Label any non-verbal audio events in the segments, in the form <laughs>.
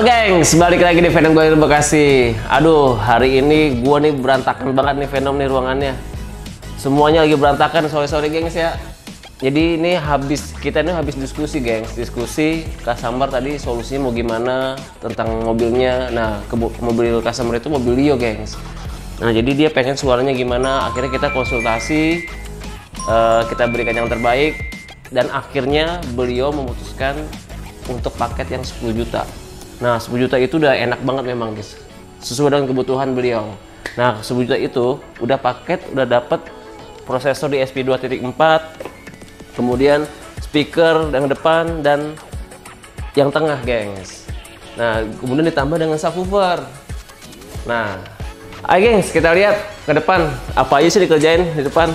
gengs, balik lagi di Venom gue Bekasi. Aduh, hari ini gue nih berantakan banget nih Venom nih ruangannya. Semuanya lagi berantakan, sorry-sorry gengs ya. Jadi ini habis kita ini habis diskusi gengs, diskusi customer tadi solusinya mau gimana tentang mobilnya. Nah, ke mobil customer itu mobil Leo gengs. Nah, jadi dia pengen suaranya gimana. Akhirnya kita konsultasi, eh, kita berikan yang terbaik dan akhirnya beliau memutuskan untuk paket yang 10 juta. Nah, 10 juta itu udah enak banget memang, guys. Sesuai dengan kebutuhan beliau. Nah, 10 juta itu udah paket, udah dapet prosesor di SP 2.4, kemudian speaker yang depan dan yang tengah, gengs. Nah, kemudian ditambah dengan subwoofer. Nah, ayo gengs, kita lihat ke depan apa aja sih dikerjain di depan.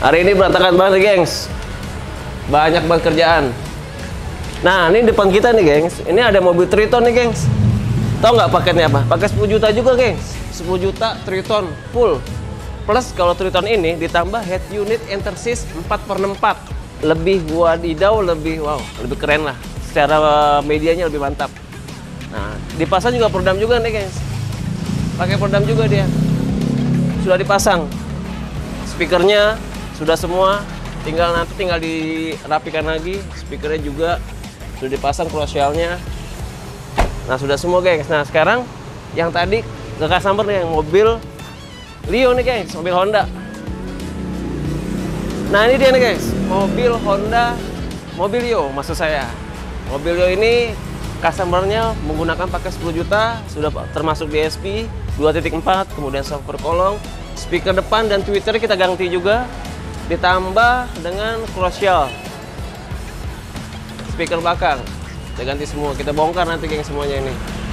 Hari ini berantakan banget, gengs. Banyak banget kerjaan. Nah, ini depan kita nih, gengs. Ini ada mobil Triton nih, gengs. Tahu nggak paketnya apa? Pakai 10 juta juga, gengs. 10 juta Triton full. Plus kalau Triton ini ditambah head unit Intersys 4x64. Lebih wadidaw, lebih wow, lebih keren lah. Secara uh, medianya lebih mantap. Nah, dipasang juga peredam juga nih, gengs. Pakai peredam juga dia. Sudah dipasang. Speakernya sudah semua, tinggal nanti tinggal dirapikan lagi. Speakernya juga sudah dipasang crucialnya nah sudah semua gengs. Nah sekarang yang tadi ke customer nih yang mobil Leo nih gengs. Mobil Honda. Nah ini dia nih gengs. Mobil Honda mobil Leo maksud saya. Mobil Leo ini customernya menggunakan pakai 10 juta sudah termasuk DSP 2.4 kemudian software kolong speaker depan dan Twitter kita ganti juga ditambah dengan crucial speaker belakang. Kita ganti semua. Kita bongkar nanti geng semuanya ini.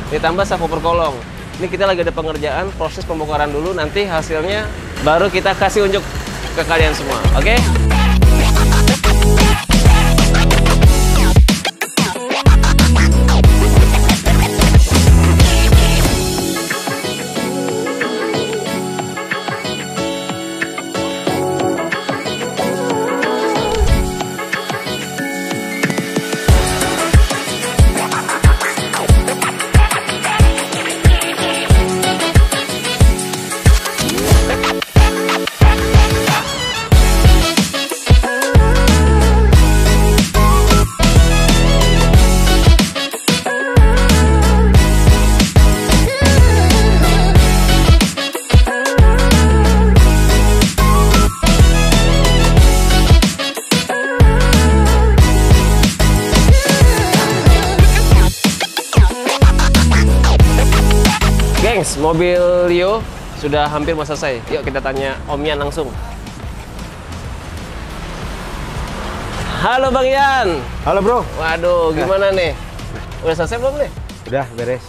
Ditambah subwoofer kolong ini kita lagi ada pengerjaan proses pembongkaran dulu. Nanti hasilnya baru kita kasih unjuk ke kalian semua. Oke? okay? Gengs, mobil Rio sudah hampir mau selesai. Yuk kita tanya Om Yan langsung. Halo Bang Yan. Halo bro. Waduh, gimana nih? Udah selesai belum nih? Udah beres.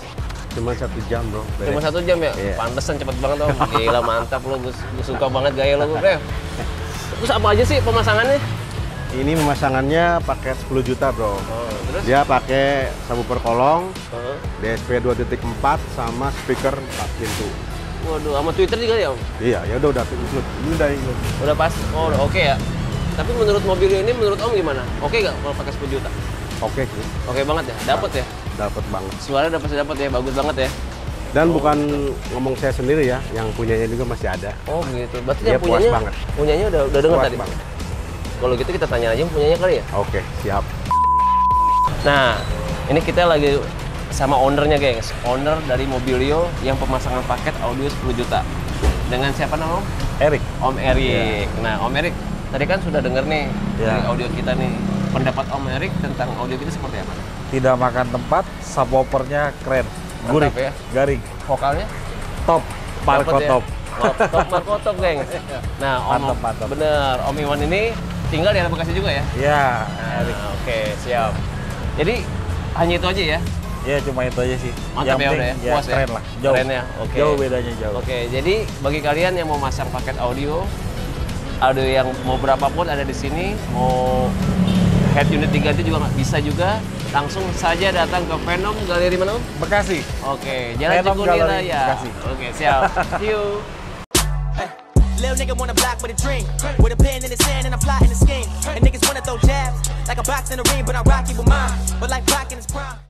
Cuma satu jam bro. Beres. Cuma satu jam ya? Iya. Pantesan cepet banget Om. Gila mantap lo, gue suka banget gaya lo bro. <laughs> Terus apa aja sih pemasangannya? Ini pemasangannya pakai 10 juta bro. Oh, terus? Dia pakai subwoofer kolong, Heeh. DSP 2.4 sama speaker 4 pintu. Waduh, sama Twitter juga ya Om? Iya, ya udah udah include. Ini udah include. Udah pas? Oh, oke ya? Tapi menurut mobil ini, menurut Om gimana? Oke nggak kalau pakai 10 juta? Oke sih, Oke banget ya? Dapat ya? dapat banget. Suaranya dapat dapat ya, bagus banget ya. Dan bukan ngomong saya sendiri ya, yang punyanya juga masih ada. Oh gitu. Berarti Dia yang puas punyanya banget. punyanya udah udah dengar Puas tadi. banget. Kalau gitu kita tanya aja yang punyanya kali ya. Oke, siap. Nah, ini kita lagi sama ownernya, gengs. Owner dari Mobilio yang pemasangan paket audio 10 juta. Dengan siapa nama Om? Erik. Om Erik. Nah, Om Erik, tadi kan sudah denger nih dari Ya. audio kita nih. Pendapat Om Erik tentang audio kita seperti apa? tidak makan tempat, subwoofernya keren, gurih, ya. garing, Vokalnya? top, Dapet ya? top. Top Marco top, gengs. <laughs> Nah, Om, Mantap, mantap. bener. Om Iwan ini tinggal di daerah Bekasi juga ya? Ya, Nah. Oke, siap. Jadi hanya itu aja ya. Ya cuma itu aja sih. Mantap Yang ya udah ya. Puas ya? keren lah, jauh. Keren ya, oke. Jauh bedanya jauh. Oke, jadi bagi kalian yang mau masang paket audio, audio yang mau berapapun ada di sini, mau head unit diganti juga nggak bisa juga. Langsung saja datang ke Venom Galeri mana? Om? Bekasi. Oke, Jalan Cikuni Raya. Bekasi. Oke, siap. <laughs> See you. Little nigga wanna block with a dream. With a pen in his hand and I'm plotting a scheme. And niggas wanna throw jabs like a box in the ring, but I'm rocky with mine. But like Rock in his prime.